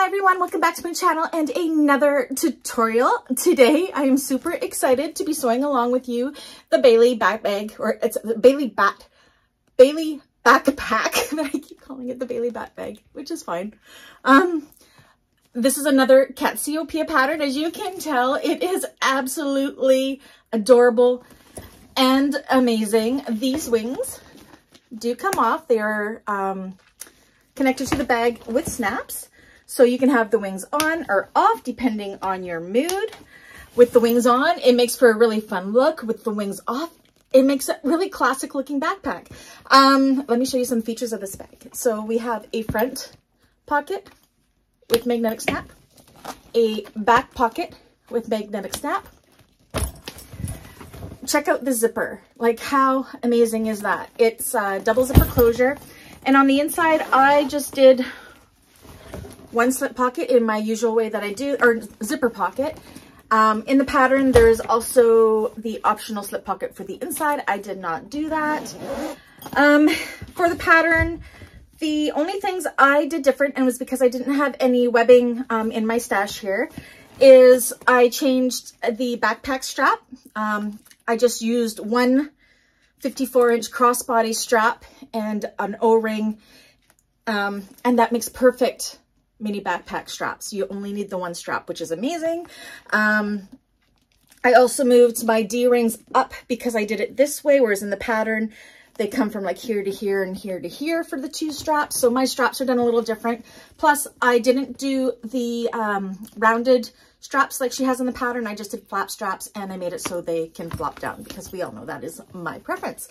Hi everyone, welcome back to my channel and another tutorial. Today I am super excited to be sewing along with you the Bailey back bag, or it's the Bailey bat, Bailey backpack, I keep calling it the Bailey bat bag, which is fine. Um, this is another Catsiopeia pattern. As you can tell, it is absolutely adorable and amazing. These wings do come off. They are um, connected to the bag with snaps. So you can have the wings on or off depending on your mood. With the wings on, it makes for a really fun look. With the wings off, it makes a really classic looking backpack. Um, let me show you some features of this bag. So we have a front pocket with magnetic snap, a back pocket with magnetic snap. Check out the zipper. Like how amazing is that? It's a double zipper closure. And on the inside, I just did one slip pocket in my usual way that I do, or zipper pocket. Um, in the pattern, there's also the optional slip pocket for the inside. I did not do that. Um, for the pattern, the only things I did different, and was because I didn't have any webbing um, in my stash here, is I changed the backpack strap. Um, I just used one 54 inch crossbody strap and an O-ring, um, and that makes perfect mini backpack straps. You only need the one strap, which is amazing. Um, I also moved my D-rings up because I did it this way, whereas in the pattern, they come from like here to here and here to here for the two straps. So my straps are done a little different. Plus, I didn't do the um, rounded straps like she has in the pattern. I just did flap straps and I made it so they can flop down because we all know that is my preference.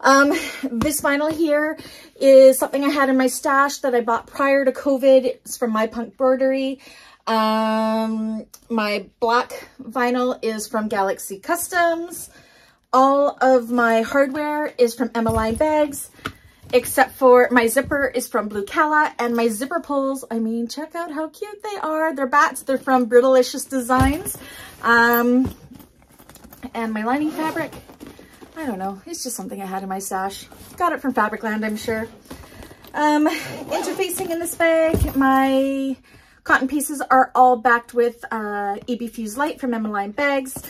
Um, this vinyl here is something I had in my stash that I bought prior to COVID. It's from My Punk Broderie. Um, my black vinyl is from Galaxy Kustoms. All of my hardware is from Emmaline Bags, except for my zipper is from Blue Calla, and my zipper pulls, I mean, check out how cute they are. They're bats. They're from Brittalicious Designs. Um, and my lining fabric I don't know. It's just something I had in my stash. Got it from Fabricland, I'm sure. Um, interfacing in this bag, my cotton pieces are all backed with uh, EB Fuse Light from Emmaline Bags.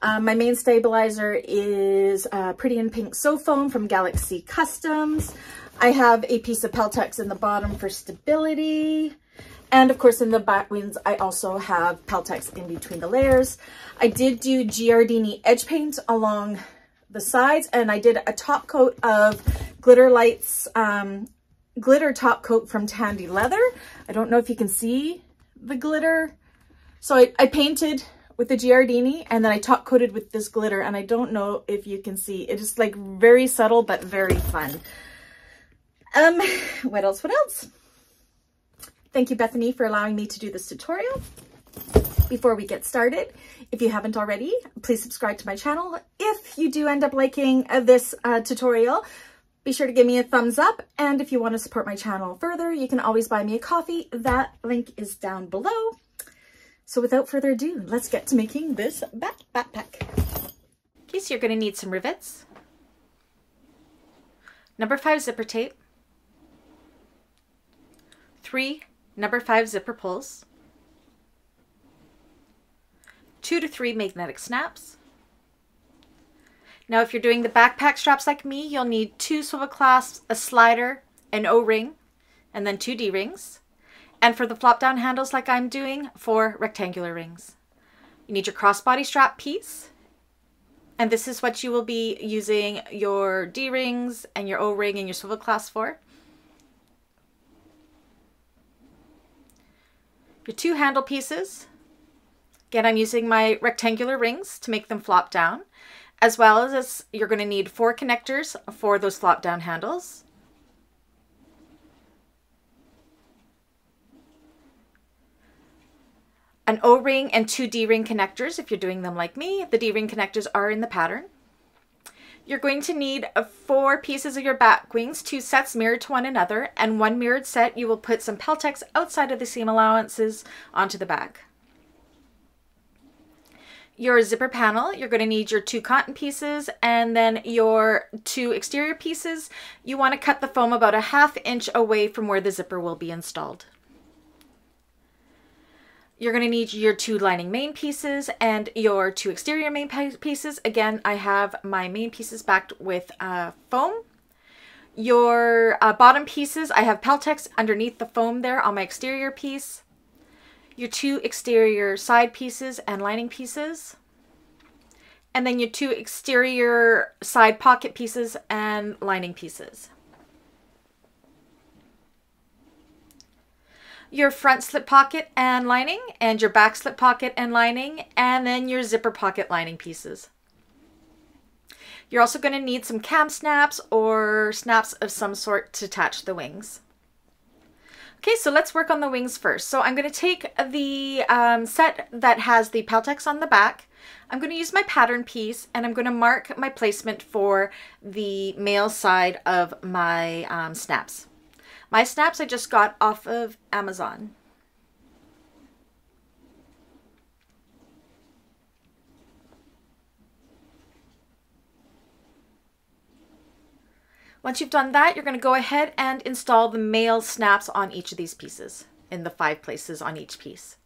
Uh, my main stabilizer is uh, Pretty in Pink Sew Foam from Galaxy Kustoms. I have a piece of Peltex in the bottom for stability. And of course in the back wings, I also have Peltex in between the layers. I did do Giardini edge paint along the sides and I did a top coat of Glitter Lights um, glitter top coat from Tandy Leather. I don't know if you can see the glitter. So I, I painted with the Giardini and then I top coated with this glitter and I don't know if you can see. It is like very subtle but very fun. Um, what else, what else? Thank you, Bethany, for allowing me to do this tutorial. Before we get started, if you haven't already, please subscribe to my channel. If you do end up liking uh, this uh, tutorial, be sure to give me a thumbs up. And if you want to support my channel further, you can always buy me a coffee. That link is down below. So without further ado, let's get to making this back backpack. Okay, so you're going to need some rivets, number five zipper tape, three number five zipper pulls, two to three magnetic snaps. Now, if you're doing the backpack straps like me, you'll need two swivel clasps, a slider, an O-ring, and then two D-rings. And for the flop down handles like I'm doing, four rectangular rings. You need your crossbody strap piece. And this is what you will be using your D-rings and your O-ring and your swivel clasp for. Your two handle pieces, Again, I'm using my rectangular rings to make them flop down, as well as you're going to need four connectors for those flop down handles. An O-ring and two D-ring connectors if you're doing them like me. The D-ring connectors are in the pattern. You're going to need four pieces of your back wings, two sets mirrored to one another, and one mirrored set you will put some Peltex outside of the seam allowances onto the back your zipper panel, you're going to need your two cotton pieces and then your two exterior pieces. You want to cut the foam about a half inch away from where the zipper will be installed. You're going to need your two lining main pieces and your two exterior main pieces. Again, I have my main pieces backed with uh, foam. Your uh, bottom pieces, I have Peltex underneath the foam there on my exterior piece. Your two exterior side pieces and lining pieces. And then your two exterior side pocket pieces and lining pieces. your front slip pocket and lining and your back slip pocket and lining and then your zipper pocket lining pieces. You're also going to need some cam snaps or snaps of some sort to attach the wings. Okay, so let's work on the wings first. So I'm going to take the um, set that has the Peltex on the back. I'm going to use my pattern piece and I'm going to mark my placement for the male side of my um, snaps. My snaps I just got off of Amazon. Once you've done that, you're going to go ahead and install the male snaps on each of these pieces in the five places on each piece.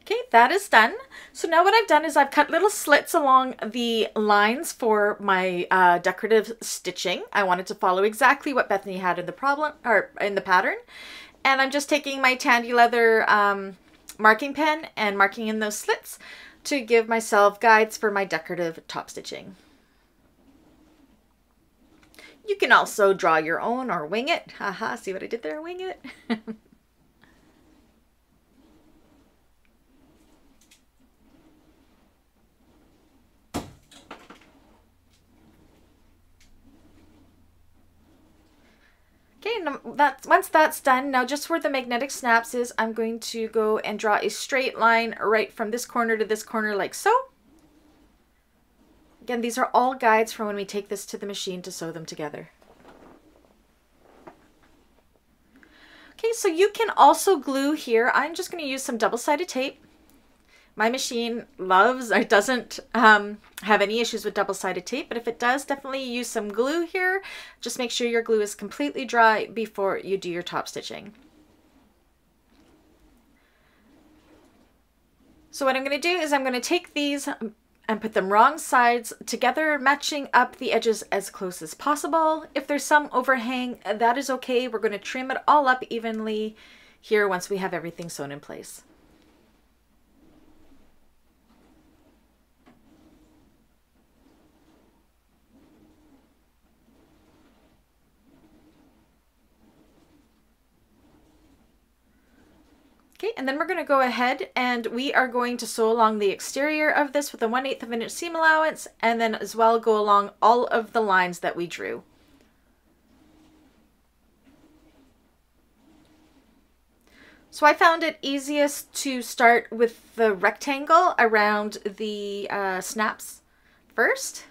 Okay, that is done. So now what I've done is I've cut little slits along the lines for my uh, decorative stitching. I wanted to follow exactly what Bethany had in the problem or in the pattern. And I'm just taking my Tandy Leather um, marking pen and marking in those slits to give myself guides for my decorative top stitching. You can also draw your own or wing it. Haha, see what I did there? Wing it. Okay, that's, once that's done, now just where the magnetic snaps is, I'm going to go and draw a straight line right from this corner to this corner like so. Again, these are all guides for when we take this to the machine to sew them together. Okay, so you can also glue here. I'm just going to use some double-sided tape. My machine loves or doesn't um, have any issues with double-sided tape, but if it does, definitely use some glue here. Just make sure your glue is completely dry before you do your top stitching. So what I'm going to do is I'm going to take these and put them wrong sides together, matching up the edges as close as possible. If there's some overhang, that is okay. We're going to trim it all up evenly here once we have everything sewn in place. Okay, and then we're going to go ahead and we are going to sew along the exterior of this with a 1 8 of an inch seam allowance and then as well go along all of the lines that we drew. So I found it easiest to start with the rectangle around the uh, snaps first.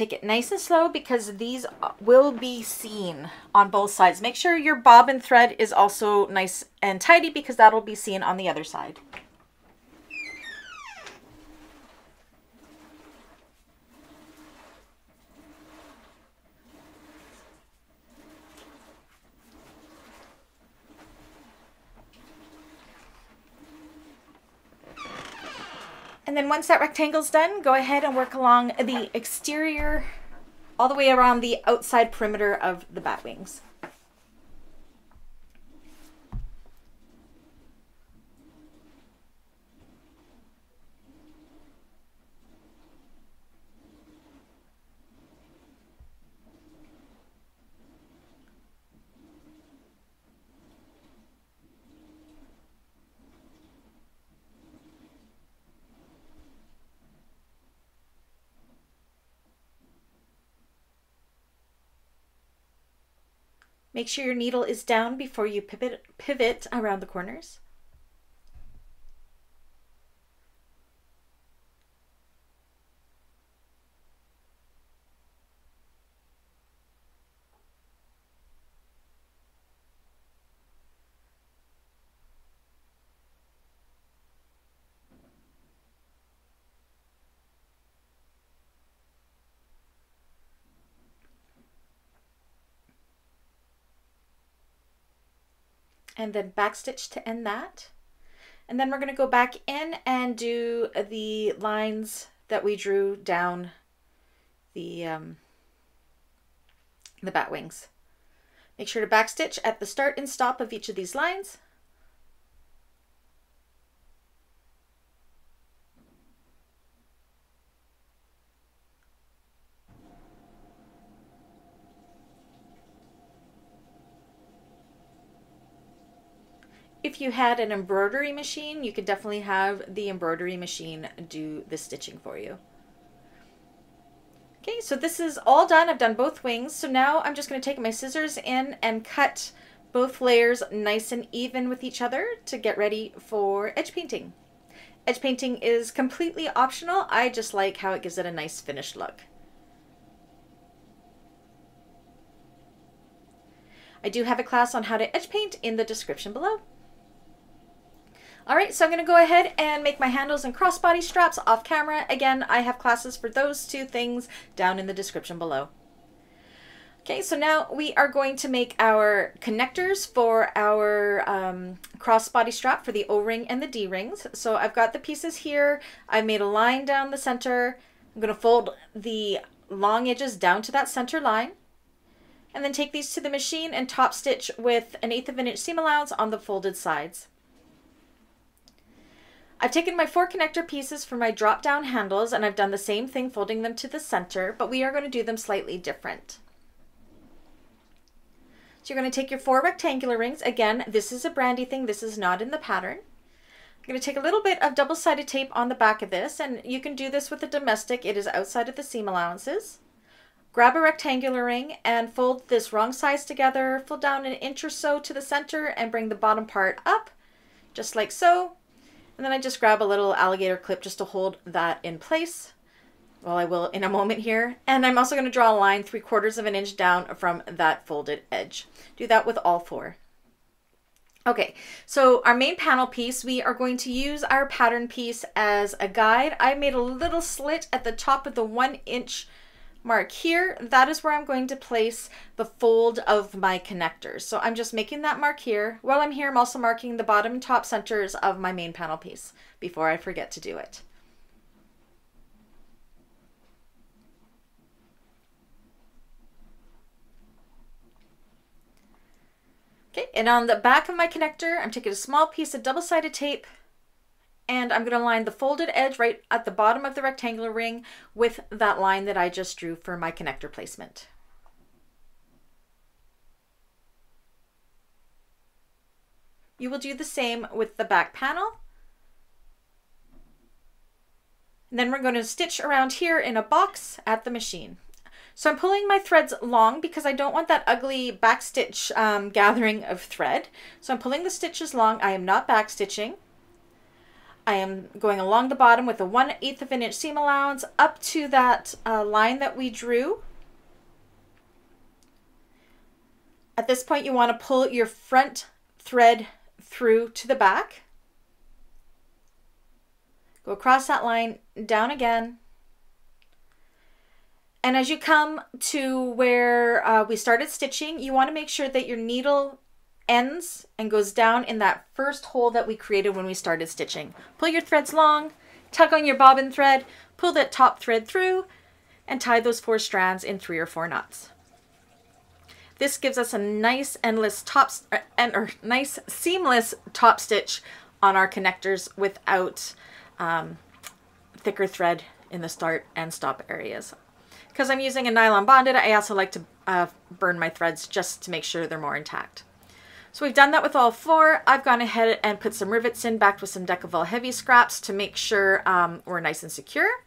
Take it nice and slow because these uh, will be seen on both sides. Make sure your bobbin thread is also nice and tidy because that'll be seen on the other side. And then once that rectangle's done, go ahead and work along the exterior all the way around the outside perimeter of the bat wings. Make sure your needle is down before you pivot, pivot around the corners. And then backstitch to end that. And then we're going to go back in and do the lines that we drew down the, um, the bat wings. Make sure to backstitch at the start and stop of each of these lines. If you had an embroidery machine, you could definitely have the embroidery machine do the stitching for you. Okay, so this is all done. I've done both wings. So now I'm just going to take my scissors in and cut both layers nice and even with each other to get ready for edge painting. Edge painting is completely optional. I just like how it gives it a nice finished look. I do have a class on how to edge paint in the description below. All right, so I'm gonna go ahead and make my handles and crossbody straps off camera. Again, I have classes for those two things down in the description below. Okay, so now we are going to make our connectors for our um, crossbody strap for the O-ring and the D-rings. So I've got the pieces here. I made a line down the center. I'm gonna fold the long edges down to that center line and then take these to the machine and top stitch with an eighth of an inch seam allowance on the folded sides. I've taken my four connector pieces for my drop down handles and I've done the same thing folding them to the center, but we are going to do them slightly different. So you're going to take your four rectangular rings. Again, this is a brandy thing. This is not in the pattern. I'm going to take a little bit of double-sided tape on the back of this, and you can do this with a domestic. It is outside of the seam allowances. Grab a rectangular ring and fold this wrong sides together, fold down an inch or so to the center and bring the bottom part up, just like so. And then I just grab a little alligator clip just to hold that in place. Well, I will in a moment here. And I'm also going to draw a line three quarters of an inch down from that folded edge. Do that with all four. Okay, so our main panel piece, we are going to use our pattern piece as a guide. I made a little slit at the top of the one inch mark here, that is where I'm going to place the fold of my connectors. So I'm just making that mark here. While I'm here, I'm also marking the bottom top centers of my main panel piece before I forget to do it. Okay, and on the back of my connector, I'm taking a small piece of double-sided tape and I'm going to line the folded edge right at the bottom of the rectangular ring with that line that I just drew for my connector placement. You will do the same with the back panel. And then we're going to stitch around here in a box at the machine. So I'm pulling my threads long because I don't want that ugly backstitch um, gathering of thread. So I'm pulling the stitches long. I am not backstitching. I am going along the bottom with a 1 8th of an inch seam allowance up to that uh, line that we drew. At this point, you want to pull your front thread through to the back. Go across that line, down again. And as you come to where uh, we started stitching, you want to make sure that your needle ends and goes down in that first hole that we created when we started stitching. Pull your threads long, tug on your bobbin thread, pull that top thread through, and tie those four strands in three or four knots. This gives us a nice endless top and or nice seamless top stitch on our connectors without um, thicker thread in the start and stop areas. Because I'm using a nylon bonded, I also like to uh, burn my threads just to make sure they're more intact. So we've done that with all four. I've gone ahead and put some rivets in, backed with some Decovil heavy scraps to make sure um, we're nice and secure.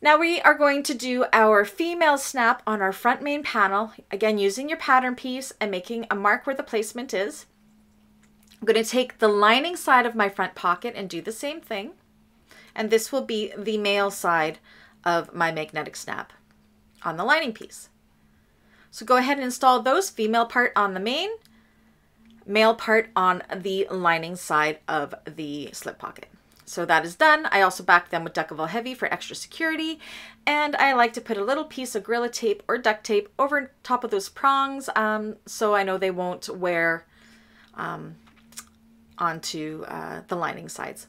Now we are going to do our female snap on our front main panel, again using your pattern piece and making a mark where the placement is. I'm going to take the lining side of my front pocket and do the same thing. And this will be the male side of my magnetic snap on the lining piece. So go ahead and install those female part on the main, male part on the lining side of the slip pocket. So that is done. I also back them with Decovil Heavy for extra security. And I like to put a little piece of Gorilla Tape or duct tape over top of those prongs um, so I know they won't wear um, onto uh, the lining sides.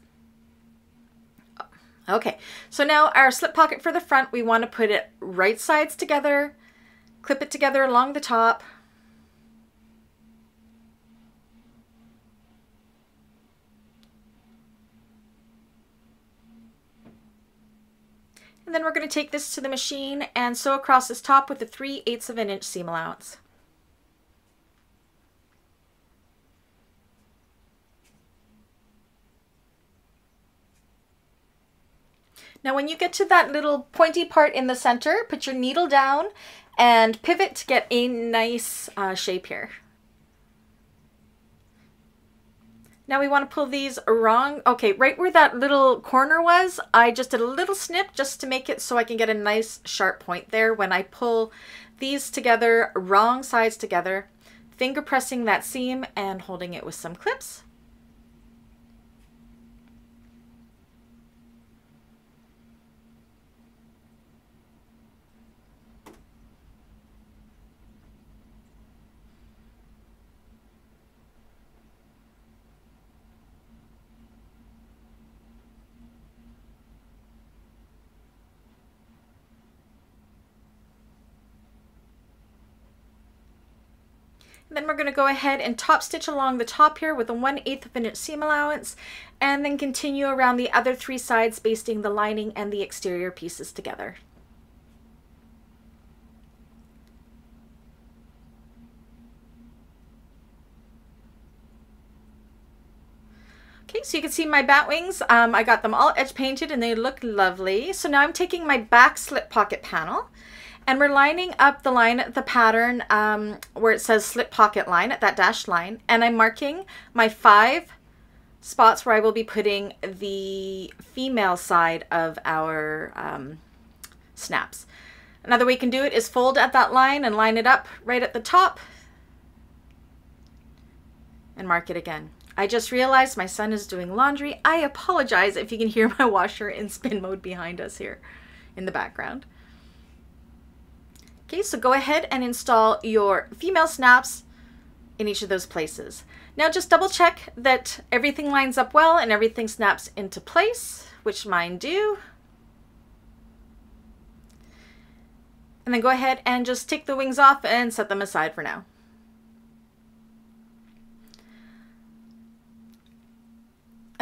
Okay, so now our slip pocket for the front, we want to put it right sides together, clip it together along the top. And then we're going to take this to the machine and sew across this top with a 3 eighths of an inch seam allowance. Now when you get to that little pointy part in the center, put your needle down and pivot to get a nice uh, shape here. Now we want to pull these wrong. Okay, right where that little corner was, I just did a little snip just to make it so I can get a nice sharp point there when I pull these together, wrong sides together, finger pressing that seam and holding it with some clips. Then we're going to go ahead and top stitch along the top here with a 1 8th of an inch seam allowance and then continue around the other three sides basting the lining and the exterior pieces together. Okay, so you can see my bat wings. Um, I got them all edge painted and they look lovely. So now I'm taking my back slip pocket panel and we're lining up the line, the pattern um, where it says slip pocket line at that dashed line. And I'm marking my five spots where I will be putting the female side of our um, snaps. Another way you can do it is fold at that line and line it up right at the top and mark it again. I just realized my son is doing laundry. I apologize if you can hear my washer in spin mode behind us here in the background. Okay, so go ahead and install your female snaps in each of those places. Now just double check that everything lines up well and everything snaps into place, which mine do. And then go ahead and just take the wings off and set them aside for now.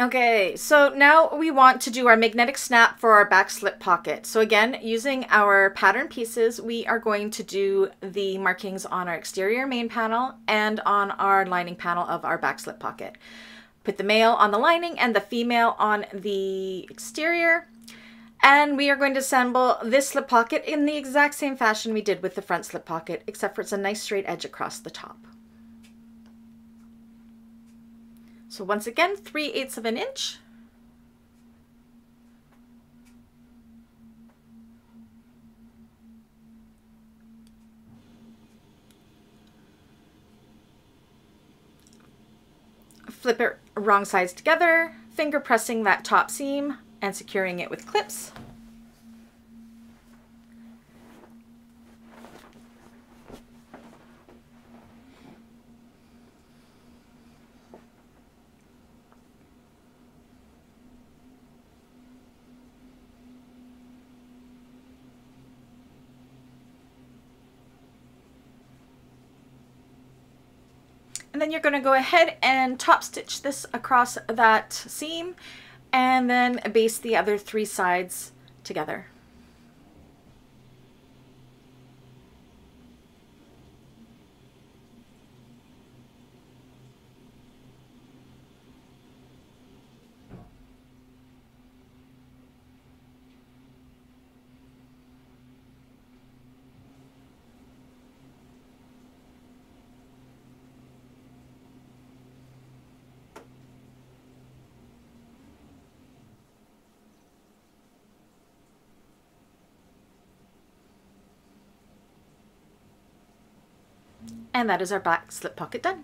Okay, so now we want to do our magnetic snap for our back slip pocket. So again, using our pattern pieces, we are going to do the markings on our exterior main panel and on our lining panel of our back slip pocket. Put the male on the lining and the female on the exterior. And we are going to assemble this slip pocket in the exact same fashion we did with the front slip pocket, except for it's a nice straight edge across the top. So once again, 3 eighths of an inch. Flip it wrong sides together, finger pressing that top seam and securing it with clips. And then you're going to go ahead and top stitch this across that seam and then baste the other three sides together. And that is our back slip pocket done.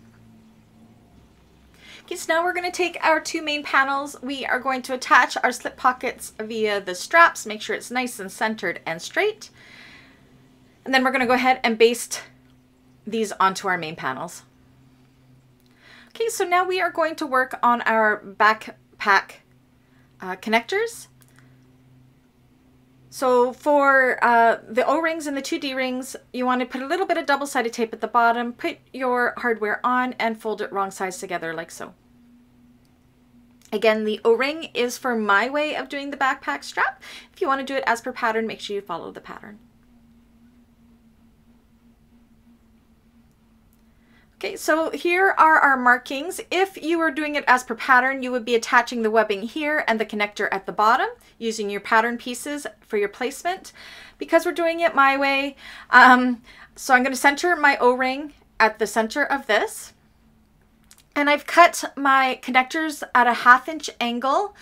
Okay, so now we're going to take our two main panels. We are going to attach our slip pockets via the straps, make sure it's nice and centered and straight. And then we're going to go ahead and baste these onto our main panels. Okay, so now we are going to work on our backpack uh, connectors. So for uh, the O-rings and the 2D rings, you want to put a little bit of double-sided tape at the bottom, put your hardware on, and fold it wrong sides together like so. Again, the O-ring is for my way of doing the backpack strap. If you want to do it as per pattern, make sure you follow the pattern. Okay, so here are our markings. If you were doing it as per pattern, you would be attaching the webbing here and the connector at the bottom using your pattern pieces for your placement. Because we're doing it my way, um, so I'm going to center my O-ring at the center of this. And I've cut my connectors at a half inch angle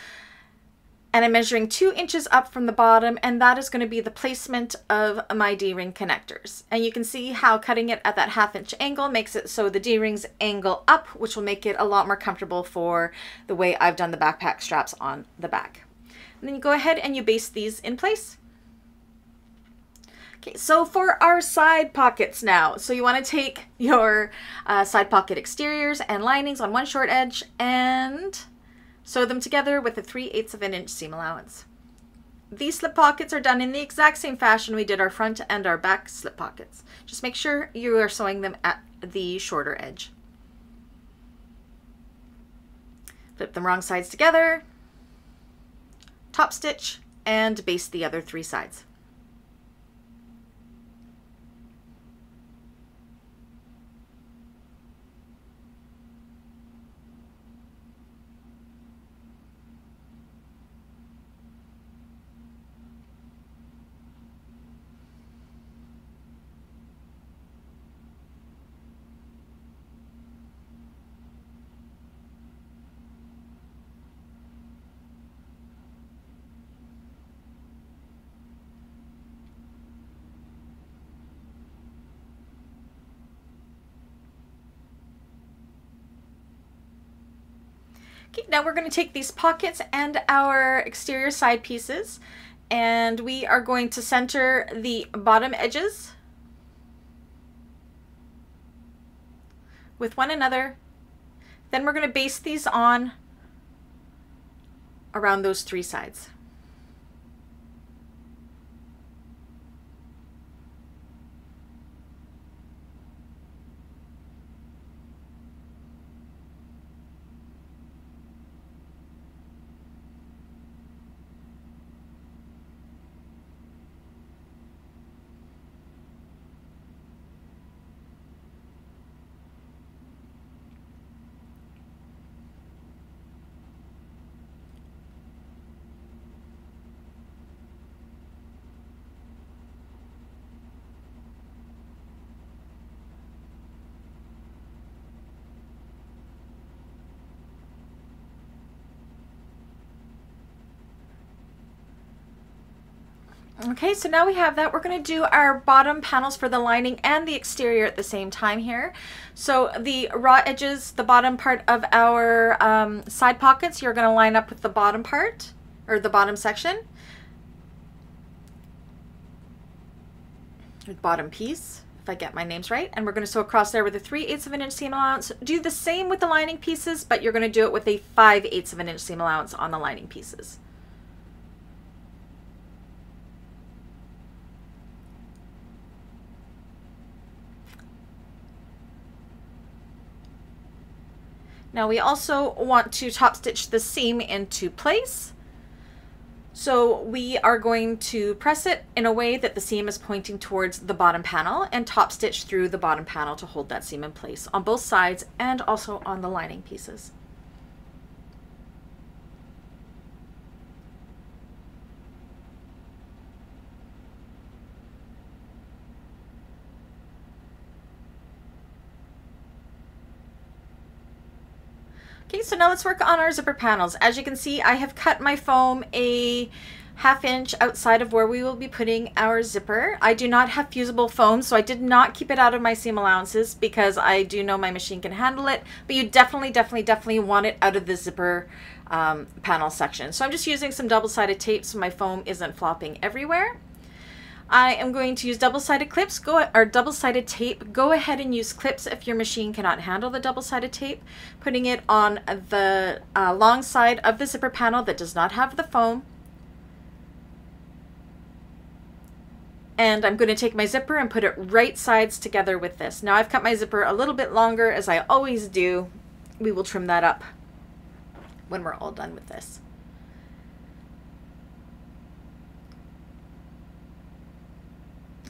and I'm measuring two inches up from the bottom and that is going to be the placement of my D-ring connectors. And you can see how cutting it at that half inch angle makes it so the D-rings angle up, which will make it a lot more comfortable for the way I've done the backpack straps on the back. And then you go ahead and you baste these in place. Okay, so for our side pockets now, so you want to take your uh, side pocket exteriors and linings on one short edge and Sew them together with a 3 eighths of an inch seam allowance. These slip pockets are done in the exact same fashion we did our front and our back slip pockets. Just make sure you are sewing them at the shorter edge. Flip them wrong sides together, top stitch, and baste the other three sides. Okay, now we're going to take these pockets and our exterior side pieces and we are going to center the bottom edges with one another. Then we're going to base these on around those three sides. Okay, so now we have that. We're going to do our bottom panels for the lining and the exterior at the same time here. So the raw edges, the bottom part of our um, side pockets, you're going to line up with the bottom part, or the bottom section. Bottom piece, if I get my names right. And we're going to sew across there with a 3 eighths of an inch seam allowance. Do the same with the lining pieces, but you're going to do it with a 5 eighths of an inch seam allowance on the lining pieces. Now we also want to top stitch the seam into place. So we are going to press it in a way that the seam is pointing towards the bottom panel and top stitch through the bottom panel to hold that seam in place on both sides and also on the lining pieces. Okay, so now let's work on our zipper panels. As you can see, I have cut my foam a half inch outside of where we will be putting our zipper. I do not have fusible foam, so I did not keep it out of my seam allowances because I do know my machine can handle it, but you definitely, definitely, definitely want it out of the zipper um, panel section. So I'm just using some double-sided tape so my foam isn't flopping everywhere. I am going to use double-sided clips, go or double-sided tape. Go ahead and use clips if your machine cannot handle the double-sided tape. Putting it on the uh, long side of the zipper panel that does not have the foam. And I'm going to take my zipper and put it right sides together with this. Now I've cut my zipper a little bit longer as I always do. We will trim that up when we're all done with this.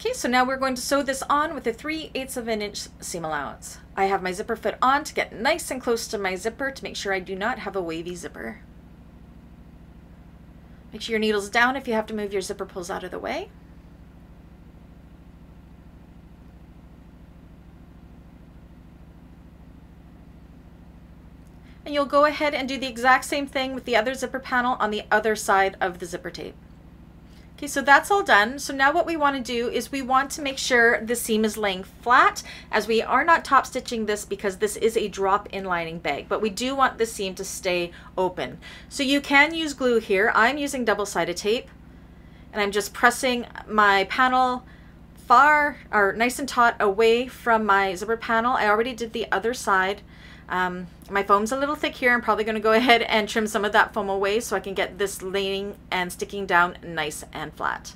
Okay, so now we're going to sew this on with a 3 eighths of an inch seam allowance. I have my zipper foot on to get nice and close to my zipper to make sure I do not have a wavy zipper. Make sure your needle's down if you have to move your zipper pulls out of the way. And you'll go ahead and do the exact same thing with the other zipper panel on the other side of the zipper tape. Okay, so that's all done. So now what we want to do is we want to make sure the seam is laying flat as we are not top stitching this because this is a drop-in lining bag, but we do want the seam to stay open. So you can use glue here. I'm using double-sided tape and I'm just pressing my panel far or nice and taut away from my zipper panel. I already did the other side. Um, my foam's a little thick here. I'm probably going to go ahead and trim some of that foam away so I can get this laying and sticking down nice and flat.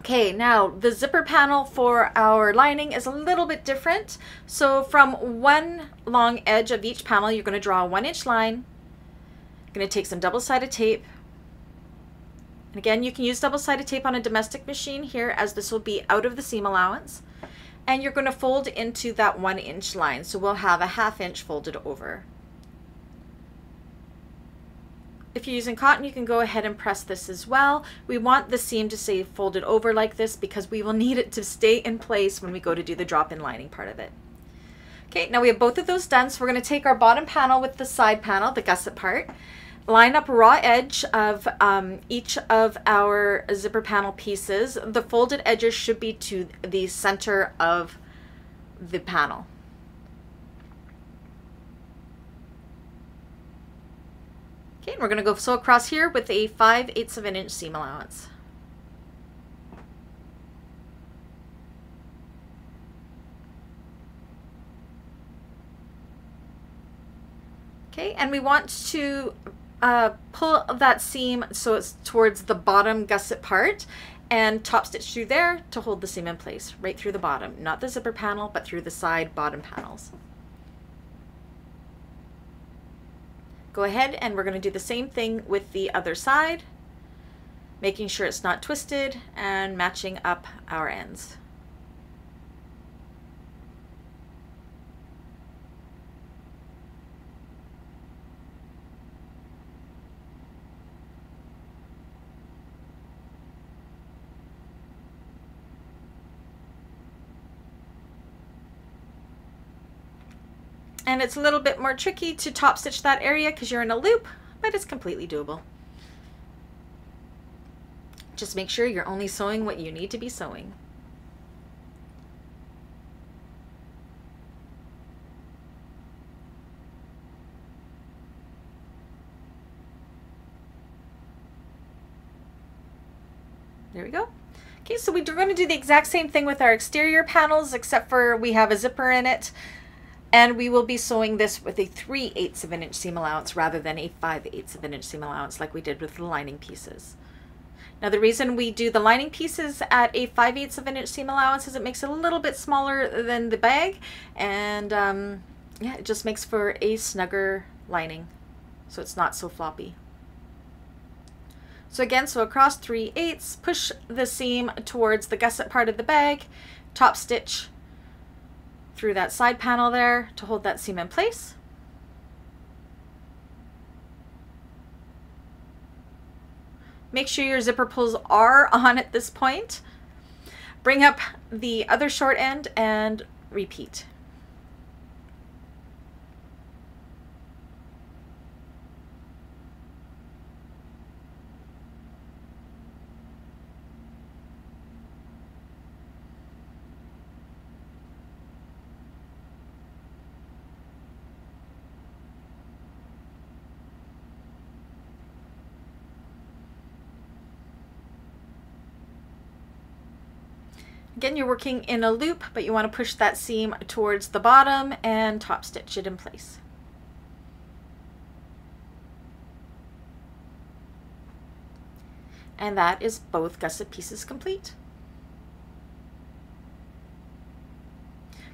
Okay, now the zipper panel for our lining is a little bit different. So from one long edge of each panel, you're going to draw a one inch line. You're going to take some double-sided tape. And again, you can use double-sided tape on a domestic machine here as this will be out of the seam allowance and you're going to fold into that one inch line. So we'll have a half inch folded over. If you're using cotton, you can go ahead and press this as well. We want the seam to stay folded over like this because we will need it to stay in place when we go to do the drop-in lining part of it. Okay, now we have both of those done. So we're going to take our bottom panel with the side panel, the gusset part, line up raw edge of um, each of our zipper panel pieces. The folded edges should be to the center of the panel. Okay, we're going to go sew across here with a 5 eighths of an inch seam allowance. Okay, and we want to uh, pull that seam so it's towards the bottom gusset part and top stitch through there to hold the seam in place right through the bottom. Not the zipper panel but through the side bottom panels. Go ahead and we're going to do the same thing with the other side making sure it's not twisted and matching up our ends And it's a little bit more tricky to top stitch that area because you're in a loop, but it's completely doable. Just make sure you're only sewing what you need to be sewing. There we go. Okay, so we're going to do the exact same thing with our exterior panels, except for we have a zipper in it. And we will be sewing this with a 3 eighths of an inch seam allowance rather than a 5 eighths of an inch seam allowance like we did with the lining pieces. Now the reason we do the lining pieces at a 5 eighths of an inch seam allowance is it makes it a little bit smaller than the bag and um, yeah, it just makes for a snugger lining so it's not so floppy. So again, sew across 3 eighths, push the seam towards the gusset part of the bag, top stitch through that side panel there to hold that seam in place. Make sure your zipper pulls are on at this point. Bring up the other short end and repeat. Again, you're working in a loop, but you want to push that seam towards the bottom and top stitch it in place. And that is both gusset pieces complete.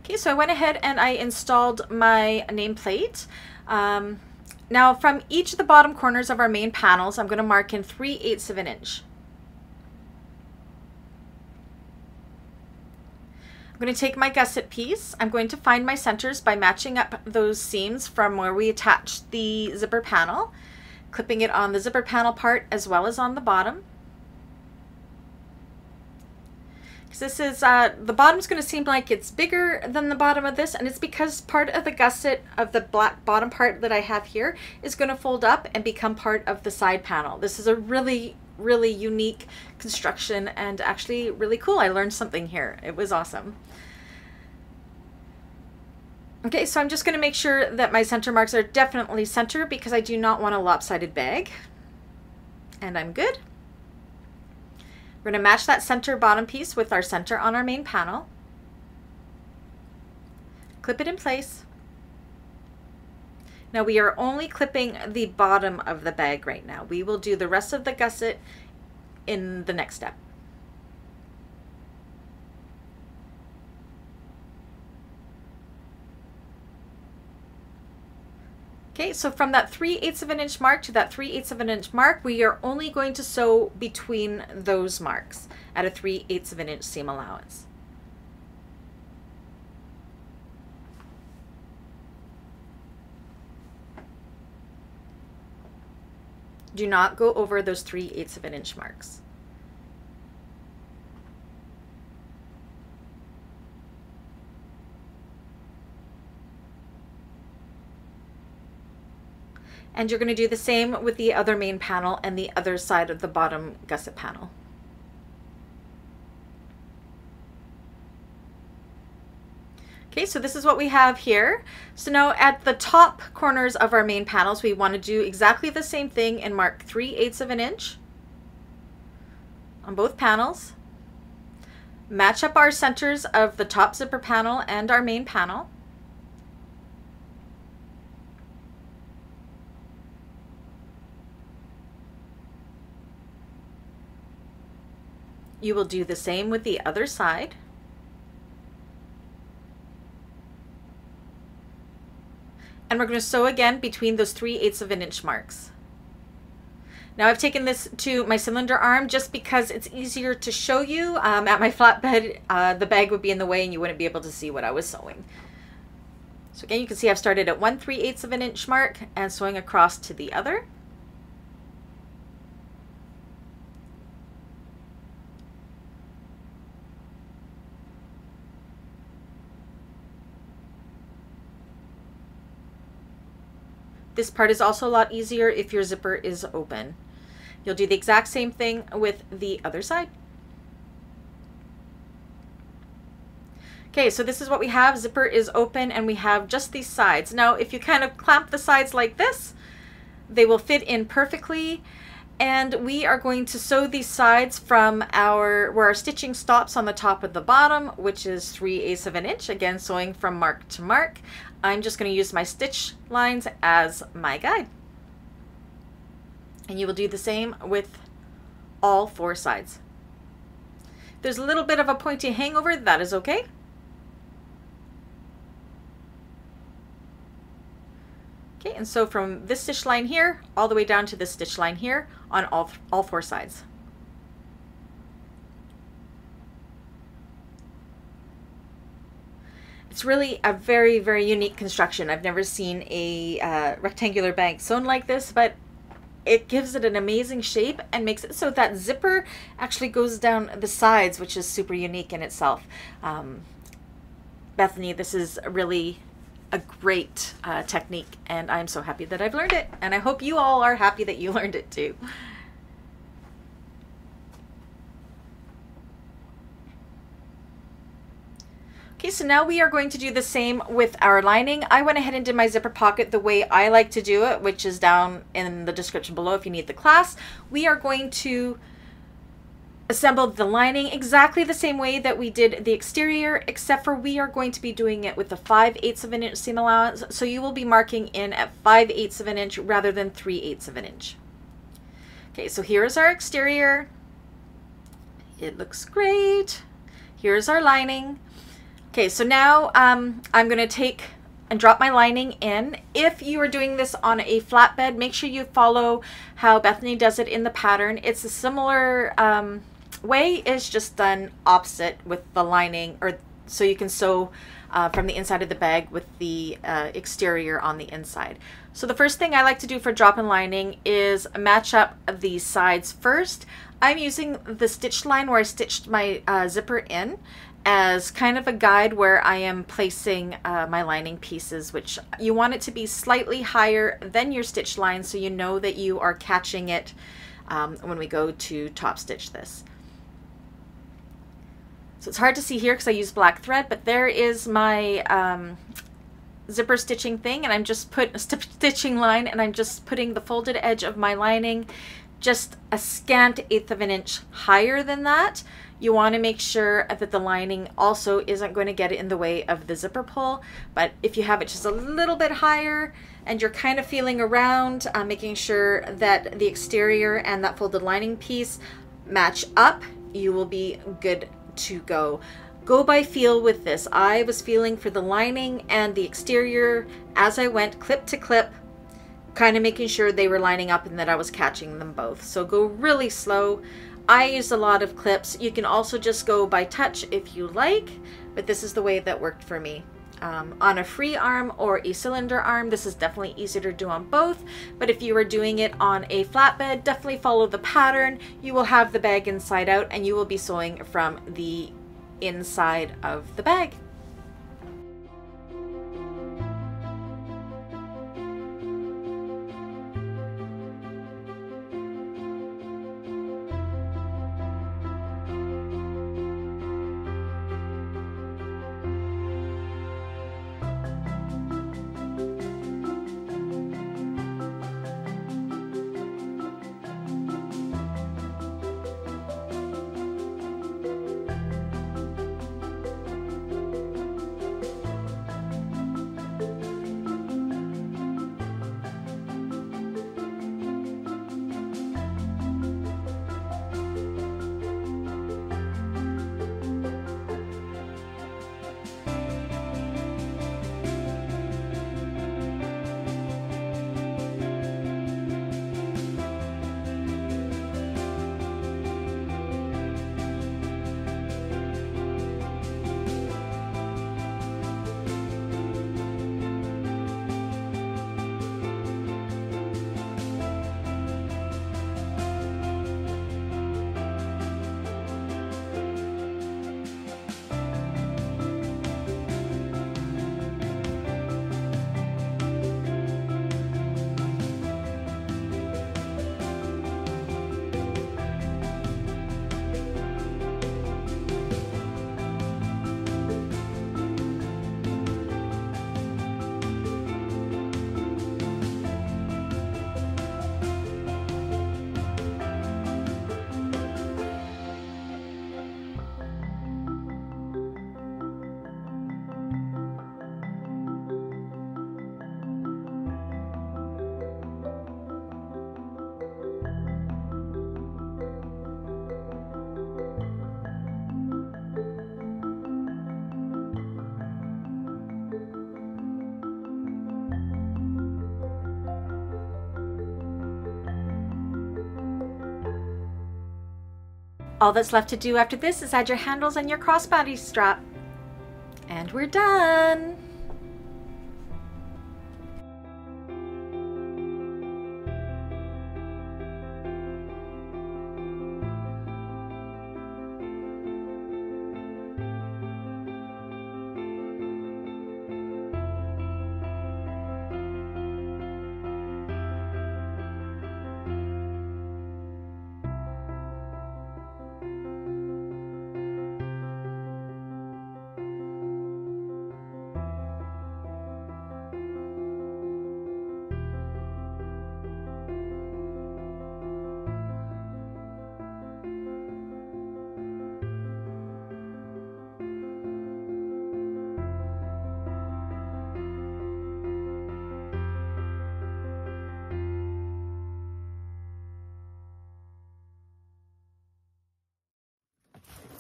Okay, so I went ahead and I installed my nameplate. Um, now from each of the bottom corners of our main panels, I'm going to mark in 3 eighths of an inch. I'm going to take my gusset piece. I'm going to find my centers by matching up those seams from where we attached the zipper panel, clipping it on the zipper panel part as well as on the bottom. Because this is, uh, the bottom's going to seem like it's bigger than the bottom of this, and it's because part of the gusset of the black bottom part that I have here is going to fold up and become part of the side panel. This is a really, really unique construction and actually really cool. I learned something here. It was awesome. Okay, so I'm just going to make sure that my center marks are definitely center because I do not want a lopsided bag. And I'm good. We're going to match that center bottom piece with our center on our main panel. Clip it in place. Now we are only clipping the bottom of the bag right now. We will do the rest of the gusset in the next step. Okay, so from that 3 eighths of an inch mark to that 3 eighths of an inch mark, we are only going to sew between those marks at a 3 eighths of an inch seam allowance. Do not go over those 3 eighths of an inch marks. And you're going to do the same with the other main panel and the other side of the bottom gusset panel. Okay, so this is what we have here. So now at the top corners of our main panels, we want to do exactly the same thing and mark 3 eighths of an inch on both panels. Match up our centers of the top zipper panel and our main panel. You will do the same with the other side. And we're going to sew again between those 3 eighths of an inch marks. Now I've taken this to my cylinder arm just because it's easier to show you. Um, at my flatbed, uh, the bag would be in the way and you wouldn't be able to see what I was sewing. So again, you can see I've started at 1 3 eighths of an inch mark and sewing across to the other. This part is also a lot easier if your zipper is open. You'll do the exact same thing with the other side. Okay, so this is what we have. Zipper is open and we have just these sides. Now, if you kind of clamp the sides like this, they will fit in perfectly. And we are going to sew these sides from our, where our stitching stops on the top of the bottom, which is 3 eighths of an inch. Again, sewing from mark to mark. I'm just going to use my stitch lines as my guide. And you will do the same with all four sides. There's a little bit of a pointy hangover, that is okay. Okay, and so from this stitch line here all the way down to this stitch line here on all, all four sides. It's really a very, very unique construction. I've never seen a uh, rectangular bag sewn like this, but it gives it an amazing shape and makes it so that zipper actually goes down the sides, which is super unique in itself. Um, Bethany, this is really a great uh, technique and I'm so happy that I've learned it and I hope you all are happy that you learned it too. So now we are going to do the same with our lining. I went ahead and did my zipper pocket the way I like to do it, which is down in the description below if you need the class. We are going to assemble the lining exactly the same way that we did the exterior, except for we are going to be doing it with a 5 eighths of an inch seam allowance. So you will be marking in at 5 eighths of an inch rather than 3 eighths of an inch. Okay, so here's our exterior. It looks great. Here's our lining. Okay, so now um, I'm going to take and drop my lining in. If you are doing this on a flatbed, make sure you follow how Bethany does it in the pattern. It's a similar um, way it's just done opposite with the lining or so you can sew uh, from the inside of the bag with the uh, exterior on the inside. So the first thing I like to do for drop-in lining is match up the sides first. I'm using the stitch line where I stitched my uh, zipper in as kind of a guide where I am placing uh, my lining pieces, which you want it to be slightly higher than your stitch line so you know that you are catching it um, when we go to top stitch this. So it's hard to see here because I use black thread, but there is my um, zipper stitching thing and I'm just put a stitching line and I'm just putting the folded edge of my lining just a scant eighth of an inch higher than that. You want to make sure that the lining also isn't going to get in the way of the zipper pull. But if you have it just a little bit higher and you're kind of feeling around, uh, making sure that the exterior and that folded lining piece match up, you will be good to go. Go by feel with this. I was feeling for the lining and the exterior as I went clip to clip, kind of making sure they were lining up and that I was catching them both. So go really slow. I used a lot of clips. You can also just go by touch if you like, but this is the way that worked for me. Um, on a free arm or a cylinder arm. This is definitely easier to do on both, but if you are doing it on a flatbed, definitely follow the pattern. You will have the bag inside out and you will be sewing from the inside of the bag. All that's left to do after this is add your handles and your crossbody strap. And we're done!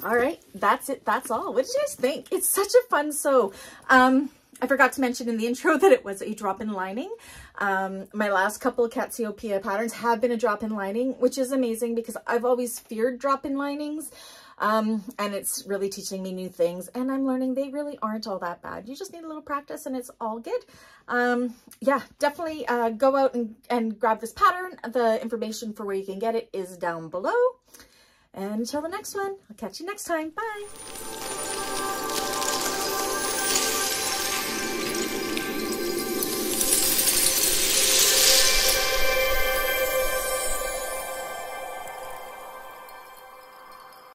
All right, that's it. That's all. What did you guys think? It's such a fun sew. Um, I forgot to mention in the intro that it was a drop-in lining. Um, my last couple of Catsiopeia patterns have been a drop-in lining, which is amazing because I've always feared drop-in linings. Um, and it's really teaching me new things and I'm learning they really aren't all that bad. You just need a little practice and it's all good. Um, yeah, definitely uh, go out and, and grab this pattern. The information for where you can get it is down below. And until the next one, I'll catch you next time. Bye.